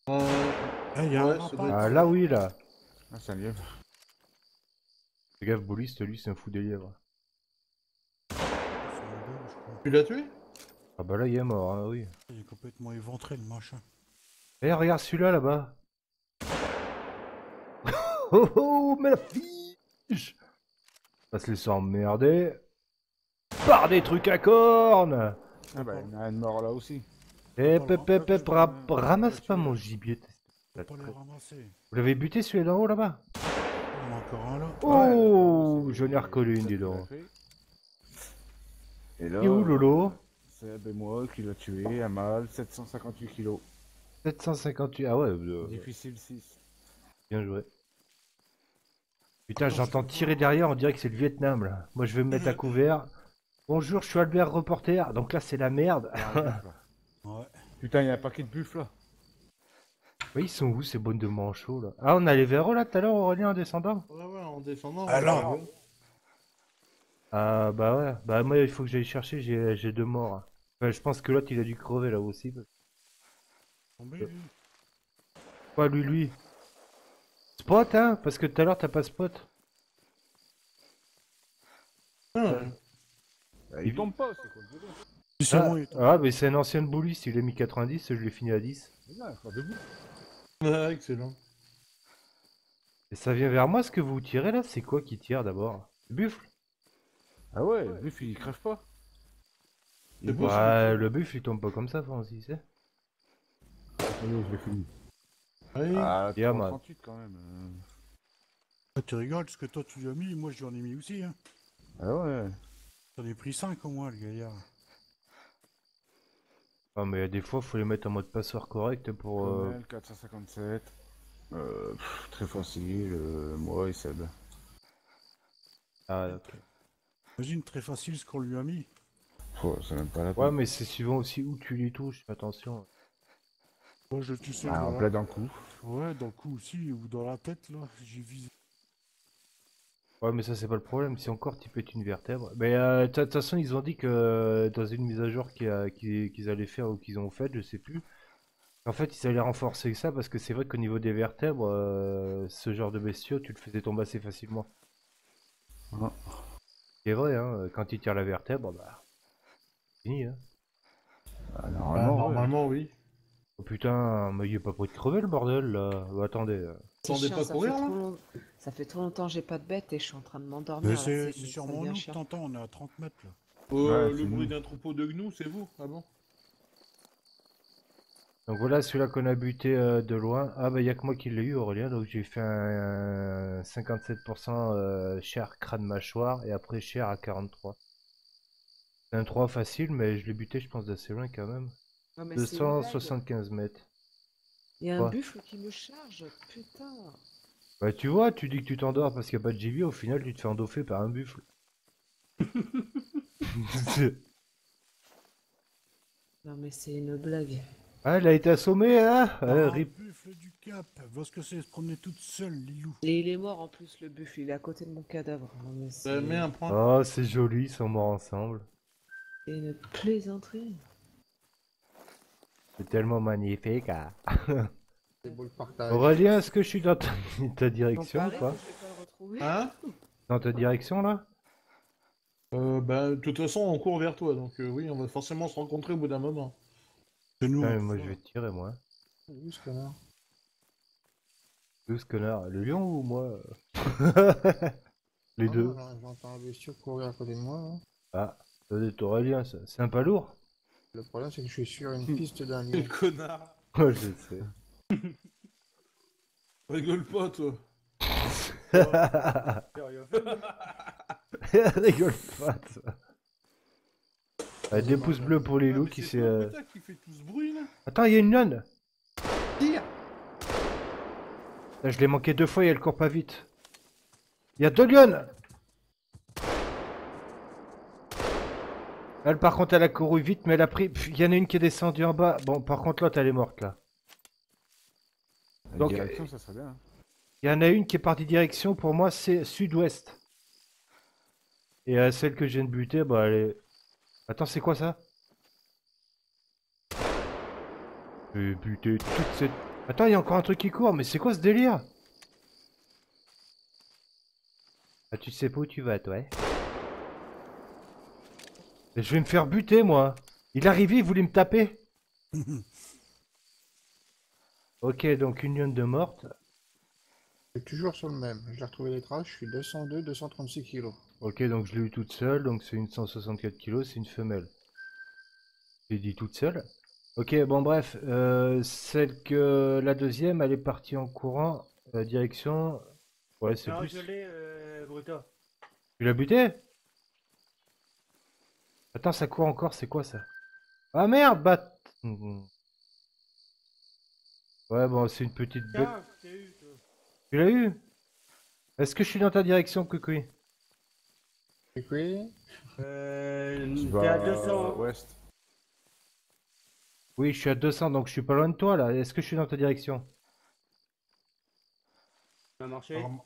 Euh, il y a Ouais, un ça rapport. doit être- Ah, là, oui, là. Ah, c'est un lièvre. Le gaffe, boliste, lui, c'est un fou des lièvres. Tu l'as tué? Ah, bah là, il est mort, hein, oui. Il est complètement éventré le machin. Eh, regarde celui-là là-bas. oh oh, mais la fiche va se laisser emmerder. Par des trucs à cornes Ah, bah, il y en a un de mort là aussi. Eh, pep, pep, pep, ramasse pas mon gibier. Vous l'avez buté celui d'en haut là-bas Il y en a encore un là. Oh, Ouais, j'en ai reconnu une, dis donc. Et là, Et où Lolo et moi qui l'a tué, un mâle, 758 kilos. 758, ah ouais, euh, Difficile 6. bien joué. Putain, j'entends tirer derrière, on dirait que c'est le Vietnam là. Moi je vais me mettre à couvert. Bonjour, je suis Albert Reporter. Donc là c'est la merde. Ouais. Putain, il y a un paquet de buffles là. Oui, ils sont où ces bonnes de manchots là? Ah, on allait vers eux là tout à l'heure, Aurélien, en descendant? Ouais, ouais, en descendant. Alors ouais. Ah, bah ouais. Bah moi, il faut que j'aille chercher, j'ai j'ai deux morts. Enfin, je pense que l'autre il a dû crever là aussi. Tombé lui. Quoi, lui, lui? Spot, hein Parce que tout à l'heure t'as pas spot. Ah, Bah, il tombe pas, c'est quoi le délire Ah, bon, est ah, mais c'est un ancien bully, il a mis 90, je l'ai fini à 10. Là. Ouais, excellent. Et ça vient vers moi ce que vous tirez là C'est quoi qui tire d'abord? Le buffle Ah ouais, le buff il crève pas. Pas- ça. Ouais, le buffle il tombe pas comme ça, Francis. hein. Allez, je l'ai fini. Oui. Ah, Diamant. 38 quand même. euh. Ah, tu rigoles, ce que toi tu lui as mis, moi j'en ai mis aussi. Hein. Ah ouais. J'en ai pris 5 au moins, le gaillard. Ah, mais des fois, faut les mettre en mode passeur correct pour. euh, Colonel, 457. Euh, pff, très facile, euh, moi et Seb. Ah, ok. Imagine très facile ce qu'on lui a mis. Oh, c'est même pas la Ouais, mais c'est suivant aussi où tu les touches, attention. Moi je tu sais. Ah, en plein d'un coup. Ouais, dans le cou aussi, ou dans la tête là, j'ai visé. Ouais, mais ça, c'est pas le problème. Si encore tu pètes une vertèbre. Mais euh, de toute façon, ils ont dit que euh, dans une mise à jour qu'ils a- qu'ils- qu'ils allaient faire ou qu'ils ont faite, je sais plus. En fait, ils allaient renforcer ça parce que c'est vrai qu'au niveau des vertèbres, euh, ce genre de bestiaux, tu le faisais tomber assez facilement. Ouais. C'est vrai, hein, quand il tire la vertèbre, bah. Fini, hein. Ah, Bah, normalement, ouais. normalement, oui. Oh putain, mais il est pas prêt de crever le bordel là. Bah, attendez. euh. Attendez pas ça, courir, fait là long- ça fait trop longtemps que j'ai pas de bête et je suis en train de m'endormir. Mais c'est sûrement nous que t'entends, on est à 30 mètres là. Euh, Ouais, le bruit d'un troupeau de gnous, c'est vous Ah bon? Donc voilà, celui-là qu'on a buté euh, de loin. Ah bah il y a que moi qui l'ai eu Aurélien, donc j'ai fait un, 57% euh, cher crâne mâchoire et après cher à 43. C'est un 3 facile, mais je l'ai buté je pense d'assez loin quand même. Ouais, mais c'est une blague. 275 mètres. Il y a un Ouais. buffle qui me charge, putain. Bah tu vois, tu dis que tu t'endors parce qu'il n'y a pas de gibier, au final tu te fais endoffer par un buffle. Non mais c'est une blague. ah, elle a été assommée, hein? Ah, Ouais, rip. buffle du cap, vois ce que c'est se promener toute seule, Lilou. Et il est mort en plus le buffle, il est à côté de mon cadavre. Non mais un point. Oh, c'est joli, ils sont morts ensemble. c'est une plaisanterie. C'est tellement magnifique. hein. C'est beau le partage. Aurélien, est-ce que je suis dans ta, ta direction ou pas je pas. Hein? Dans ta direction là? Euh, Bah, de toute façon, on court vers toi, donc euh, oui, on va forcément se rencontrer au bout d'un moment. C'est nous. Mais moi je vais te tirer moi. Oui, ce connard. 12 connards. Le lion ou moi? Les Ah, deux. J'entends un bestiau courir à côté de moi. là. Ah, ça doit être Aurélien. C'est un pas lourd? Le problème, c'est que je suis sur une piste d'un Quel connard Ouais, je sais. Rigole pas, toi. Rigole pas ça. Ah, des pouces bleus pour les Ah, loups mais qui s'est... toi, euh, putain, qui fait tout ce bruit, là Attends, il y a une nonne Tire Là, Je l'ai manqué deux fois et elle court pas vite. Il y a deux lionnes Elle par contre elle a couru vite mais elle a pris... Il y en a une qui est descendue en bas. Bon par contre l'autre elle est morte là. La Donc, direction, ça serait bien. hein. Il y en a une qui est partie direction, pour moi c'est sud-ouest. Et euh, celle que je viens de buter, bah elle est... Attends, c'est quoi ça? J'ai buté toute cette... Attends, il y a encore un truc qui court, mais c'est quoi ce délire? Ah, tu sais pas où tu vas, toi hein Et Je vais me faire buter, moi Il est arrivé, il voulait me taper Ok, donc une lionne de morte. Je suis toujours sur le même. J'ai retrouvé les traces, je suis 202, 236 kilos. Ok, donc je l'ai eu toute seule, donc c'est une 164 kg, c'est une femelle. J'ai dit toute seule. Ok, bon bref, euh, celle que la deuxième, elle est partie en courant, euh, direction. Ouais, c'est Non, plus. je l'ai, euh, Bruto. Tu l'as buté Attends, ça court encore, c'est quoi ça? Ah merde, bat. Ouais, bon, c'est une petite bête. Tu l'as eu? Est-ce que je suis dans ta direction, Et puis, Euh, Tu vas à 200. ouest. Oui, je suis à 200, donc je suis pas loin de toi là. Est-ce que je suis dans ta direction? Ça a marché? Alors,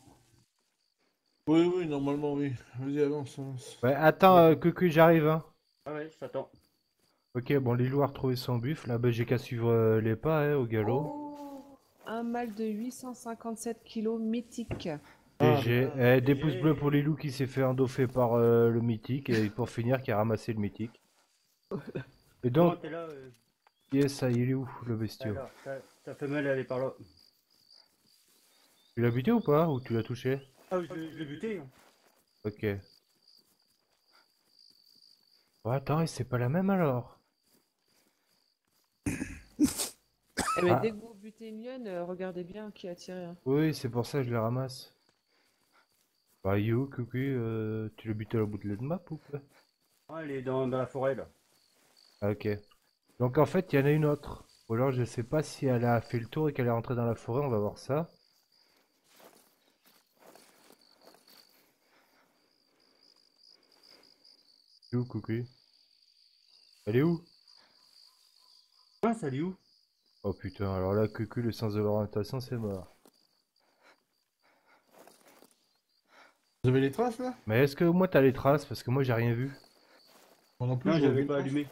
Oui, oui, normalement, oui. Vas-y, avance, avance. Ouais, attends, euh, j'arrive, hein. Ah ouais, je t'attends. Ok, bon, Lilou a retrouvé son buffle. Là, bah, j'ai qu'à suivre euh, les pas hein, au galop. Oh, un mâle de 857 kilos mythique. Ah, GG. bah, Eh, des GG. pouces bleus pour Lilou qui s'est fait endoffer par euh, le mythique et pour finir qui a ramassé le mythique. Et donc, t'es là euh, est ça Il est où le bestiau alors, ta, ta femelle, elle est par là. Tu l'as buté ou pas Ou tu l'as touché? Ah, je l'ai je l'ai buté. Ok. Oh, attends, et c'est pas la même alors? Eh ben, Ah. dès que vous butez une lionne, euh, regardez bien qui a tiré. hein. Oui, c'est pour ça que je les ramasse. Bah, You, Coucou, euh, tu l'as buté à la bout de la map ou quoi? Ah, elle est dans, dans la forêt, là. Ah, ok. Donc en fait, il y en a une autre. Ou alors, je sais pas si elle a fait le tour et qu'elle est rentrée dans la forêt, on va voir ça. You, Coucou. Elle est où? Ah, ça allait où? Oh putain, alors là, Cucu, le sens de l'orientation, c'est mort. Vous avez les traces là? Mais est-ce que moi t'as les traces? Parce que moi j'ai rien vu. Moi non plus, Non, je j'avais pas allumé.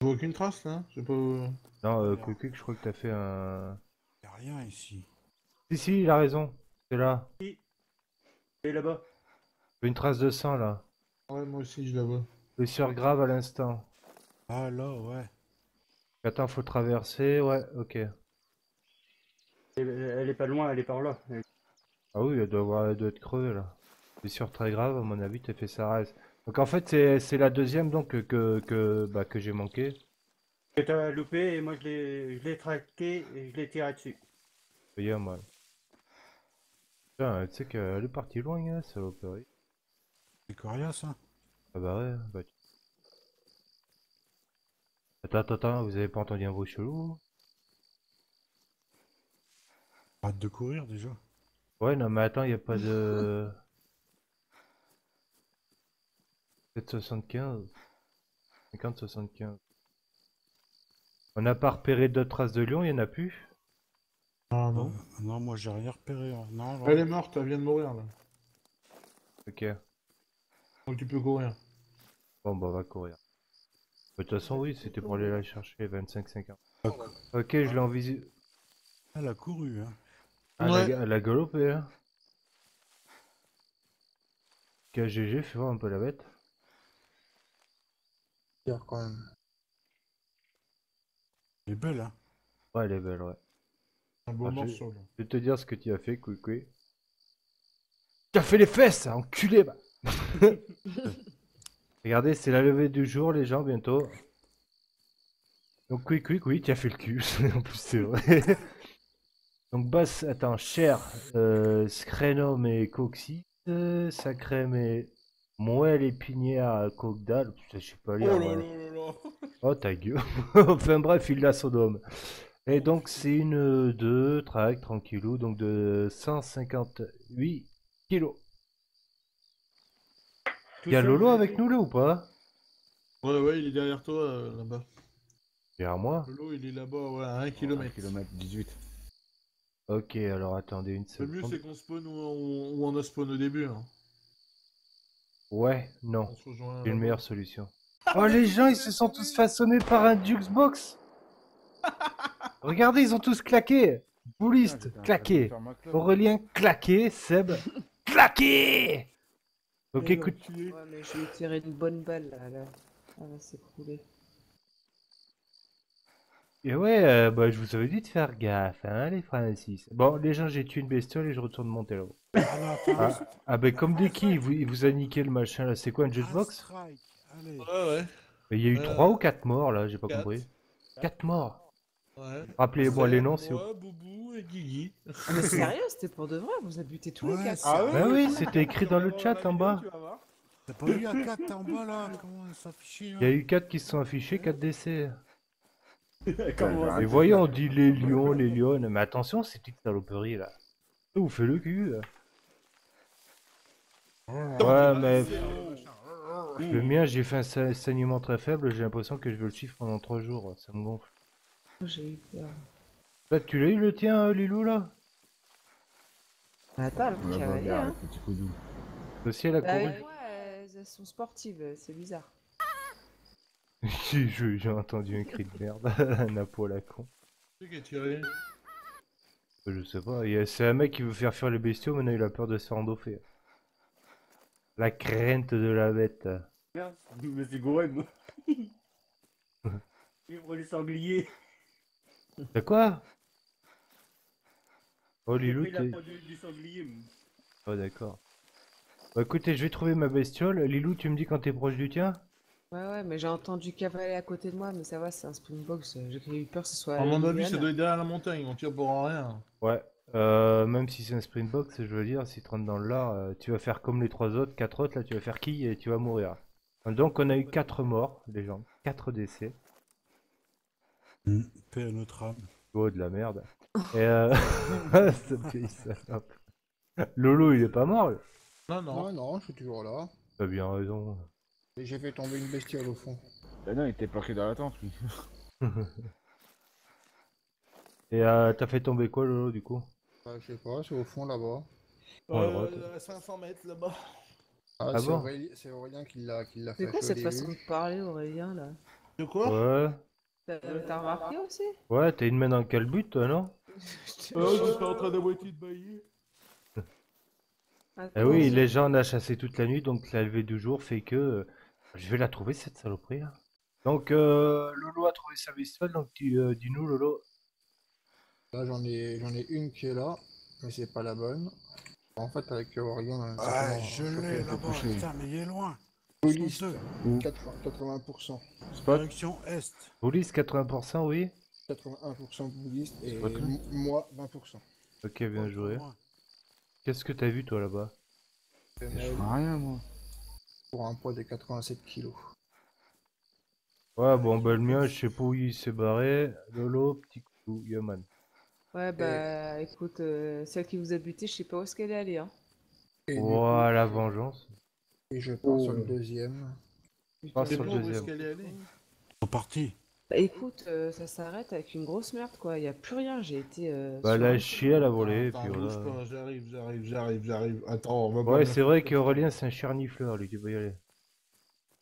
Je vois aucune trace là. J'ai pas. Non, euh. Cucu, je crois que t'as fait un. Y a rien ici. Si, si, il a raison. C'est là. Elle est là-bas. Une trace de sang là. Ouais, moi aussi je la vois. Blessure grave à l'instant. Ah là, ouais. Attends, faut traverser. Ouais, ok. Elle, elle est pas loin, elle est par là. Elle- Ah oui, elle doit, avoir... elle doit être crevée là. Blessure très grave, à mon avis, t'as fait sa race. Donc en fait, c'est c'est la deuxième donc que, que, bah, que j'ai manqué. Que t'as loupé et moi je l'ai je l'ai traqué et je l'ai tiré dessus. Voyez, moi. Putain, tu sais qu'elle est partie loin, hein, saloperie. C'est coriace, hein. Ah bah ouais, bah tu- Attends, attends, attends, vous avez pas entendu un bruit chelou Arrête de courir déjà. Ouais, non mais attends, y a pas de... 775 50-75 On n'a pas repéré d'autres traces de lion, y en a plus? Ah Euh, non. non, moi j'ai rien repéré. hein. Non, Elle est morte, elle vient de mourir là. Ok, Donc tu peux courir. Bon bah on va courir. De toute façon oui, c'était pour aller la chercher, 25-50. Ah, Ok, je l'ai en visu... Elle a couru, hein. Ah, Ouais. elle, a, elle a galopé, hein KGG, fais voir un peu la bête. Quand même. Elle est belle, hein. Ouais, elle est belle, ouais. Un beau Ah, morceau là. Je vais te dire ce que tu as fait, Coucou. Tu as fait les fesses, enculé bah. Regardez, c'est la levée du jour, les gens, bientôt. Donc, quick, quick, oui, tu as fait le cul. en plus, c'est vrai. Donc, basse, attends, cher, euh, et coccyx, euh, sacrème et moelle épinière, coque dalle. Je sais pas lire. Oh là là là là Oh ta gueule. enfin bref, il la Sodome. Et donc c'est une 2 track tranquillou, donc de 158 kilos. Tout Il y a Lolo avec nous là ou pas? Ouais, ouais, il est derrière toi euh, là-bas. Derrière moi? Lolo, il est là-bas, ouais, à 1 1 km. km 18. Ok, alors attendez une Le mieux seconde. c'est qu'on spawn où on, où on a spawn au début. Hein. Ouais, non, j'ai une meilleure solution. Oh les gens, ils se sont tous façonnés par un Duxbox Regardez, ils ont tous claqué Bouliste, claqué Aurélien, claqué Seb, claqué Donc Oh, écoute. Ouais, mais je ai tiré une bonne balle là. là. Elle va s'écrouler. Et ouais, euh, bah, je vous avais dit de faire gaffe, hein, les Francis. Bon, les gens, j'ai tué une bestiole et je retourne monter là-haut. Ah là. Ah, ah ben, comme des qui, il vous, il vous a niqué le machin là, c'est quoi un strike. Allez. Ouais, ouais. Mais Il y a eu Euh, 3 ou 4 morts là, j'ai pas quatre. compris. 4 morts Ouais. Rappelez-moi les noms, si vous... Moi, Boubou et Guigui. Ah, mais sérieux, c'était pour de vrai, vous avez buté tous Ouais, les quatre. c'est- Ah ouais Bah oui, c'était écrit dans le chat en bas. T'as pas vu un 4 en bas là Comment là Il y a eu 4 qui se sont affichés, 4 décès. Et voyons, on dit les lions, les lionnes. Mais attention, c'est une saloperie là. Ça vous fait le cul. là. Ouais, mais le mien, j'ai fait un sa- saignement très faible. J'ai l'impression que je veux le chiffre pendant 3 jours. Ça me gonfle. J'ai eu peur. Toi, tu l'as eu le tien, euh, Lilou là Attends, le va cavalier, voir hein. avec petit coup de doux. Toi aussi, elle a Bah, couru. ouais, elles, sont sportives, c'est bizarre. J'ai entendu un cri de merde. un apo à la con. Qui qui a tiré Je sais pas. C'est un mec qui veut faire fuir les bestiaux. Maintenant, il a peur de se faire endoffer. La crainte de la bête. Merde, suis gouré moi. Vivre les sangliers. De quoi Oh Lilou, la t'es... peau du, du sanglier. Oh d'accord. Bah écoutez, je vais trouver ma bestiole. Lilou, tu me dis quand t'es proche du tien Ouais, ouais, mais j'ai entendu cavaler à côté de moi, mais ça va, c'est un Springbox. euh, J'ai eu peur que ce soit. À mon avis, ça doit être derrière la montagne, on tire pour rien. Ouais. Euh, même si c'est un sprint box, je veux dire, si tu rentres dans le lard, euh, tu vas faire comme les trois autres, quatre autres, là tu vas faire qui et tu vas mourir. Donc on a eu quatre morts, les gens, quatre décès. Hmm, Paix à notre âme. Oh de la merde. Et euh... Lolo il est pas mort lui? Non, non. Non, non, je suis toujours là. T'as bien raison. Et j'ai fait tomber une bestiole au fond. Ben non, il était planqué dans la tente, lui. Et euh, t'as fait tomber quoi Lolo du coup? Bah, je sais pas, c'est au fond là-bas. Oh. Euh, à 500 mètres là-bas. Ah, Ah c'est bon? Aurélien, c'est Aurélien qui l'a l'a C'est fait quoi cette façon de parler, Aurélien, là? De quoi? Ouais. T'as t'as remarqué aussi? Ouais, t'as une main dans quel but toi non? Oh, j'étais en train de moitié de bailler. Eh oui, les gens on a chassé toute la nuit, donc la levée du jour fait que euh, je vais la trouver cette saloperie là. Donc euh, Lolo a trouvé sa bestiole, donc tu euh, dis-nous Lolo. Là, j'en ai, j'en ai une qui est là, mais c'est pas la bonne. En fait, avec Aurélien, c'est Ah, comment je l'ai là-bas. Putain, mais il est loin. Police, 32. 80%. 80%. Spot. Direction Est. Police 80% oui 81% bouddhiste et moi 20%. Ok bien joué. Qu'est-ce que t'as vu toi là-bas? Femelle Rien, moi. pour un poids de 87 kg. Ouais bon bah le mien je sais pas où il s'est barré. Lolo, petit coup, Yaman. Ouais, bah écoute, euh, celle qui vous a buté, je sais pas où est-ce qu'elle est allée. Hein. Et, la vengeance. Et je pars sur Oh. le deuxième. Pas C'est sur le où est-ce deuxième. qu'elle est allée Ils sont partis. Bah, écoute, euh, ça s'arrête avec une grosse merde, quoi. Y a plus rien, j'ai été. euh, Bah la un- chier elle a volé et Attends, puis voilà. J'arrive, j'arrive, j'arrive, j'arrive. Attends, on va pas Ouais c'est vrai qu'Aurélien c'est un charnifleur lui, tu peux y aller.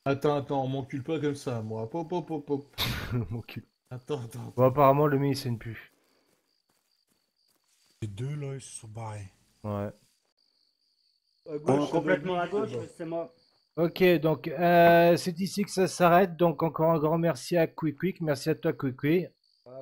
Attends, attends, on m'encule pas comme ça, moi. Pop, pop, pop, pop. Mon cul. Attends, attends. Bon apparemment le mien il saigne plus. Les deux là, ils se sont barrés. Ouais. Bon, gauche, complètement doit à gauche, c'est moi. Ok, donc euh, c'est ici que ça s'arrête. Donc encore un grand merci à Quick Quick. Merci à toi Quick Quick.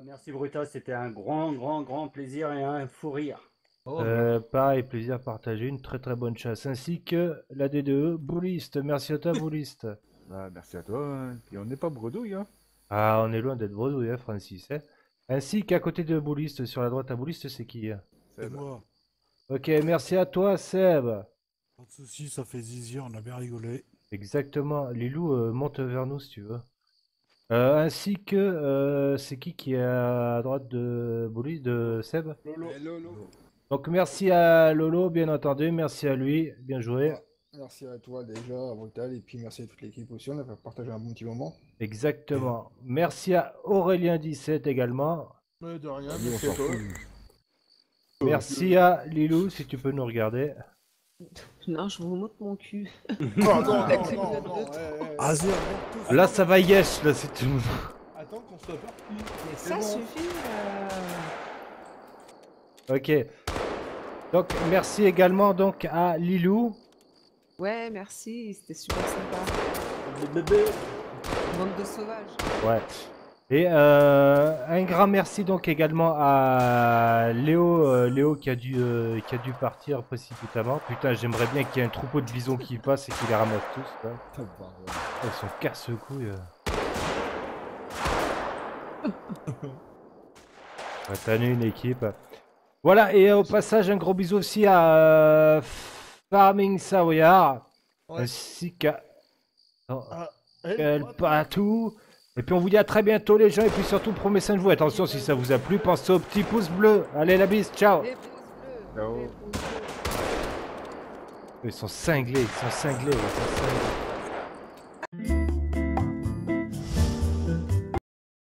Merci Bruta, c'était un grand, grand, grand plaisir et un fou rire. Oh, Euh, pareil, plaisir partagé. Une très très bonne chasse. Ainsi que la DDE Bouliste. Merci à toi Bouliste. Bah, merci à toi. hein. Et on n'est pas bredouille, hein. Ah, on est loin d'être bredouille, hein, Francis. hein. Ainsi qu'à côté de Bouliste, sur la droite à Bouliste, c'est qui hein? C'est moi. Ok, merci à toi Seb. Pas de soucis, ça fait zizi, on a bien rigolé. Exactement. Lilou, euh, monte vers nous si tu veux. Euh, ainsi que euh, c'est qui qui est à droite de Bouliste, de Seb? Et Lolo. Donc merci à Lolo, bien entendu, merci à lui, bien joué. Merci à toi déjà, à Brutal, et puis merci à toute l'équipe aussi. On a partagé un bon petit moment. Exactement. Merci à Aurélien17 également. Mais de rien, merci à toi. Merci à Lilou, si tu peux nous regarder. Non, je vous montre mon cul. Non, non, non, non, tous. Là, ça va yesh, là, c'est tout. Attends qu'on soit parti. Mais ça bon. suffit. euh. Ok. Donc merci également donc à Lilou. Ouais, merci, c'était super sympa. Le bébé. Bande de sauvages. Ouais. Et euh, un grand merci donc également à Léo, euh, Léo qui a dû euh, qui a dû partir précipitamment. Putain, j'aimerais bien qu'il y ait un troupeau de bisons qui passe et qui les ramasse tous. Ils sont casse-couilles. euh. Ouais, T'as une équipe. Voilà, et au passage, un gros bisou aussi à Farming Savoyard, Ouais. ainsi qu'à attends. Patou. Et puis on vous dit à très bientôt les gens, et puis surtout prenez soin de vous. Attention, si ça vous a plu, pensez au petit pouce bleu. Allez, la bise, ciao Les pouces bleus. Ciao. les pouces bleus. Ils sont cinglés, ils sont cinglés, ils sont cinglés.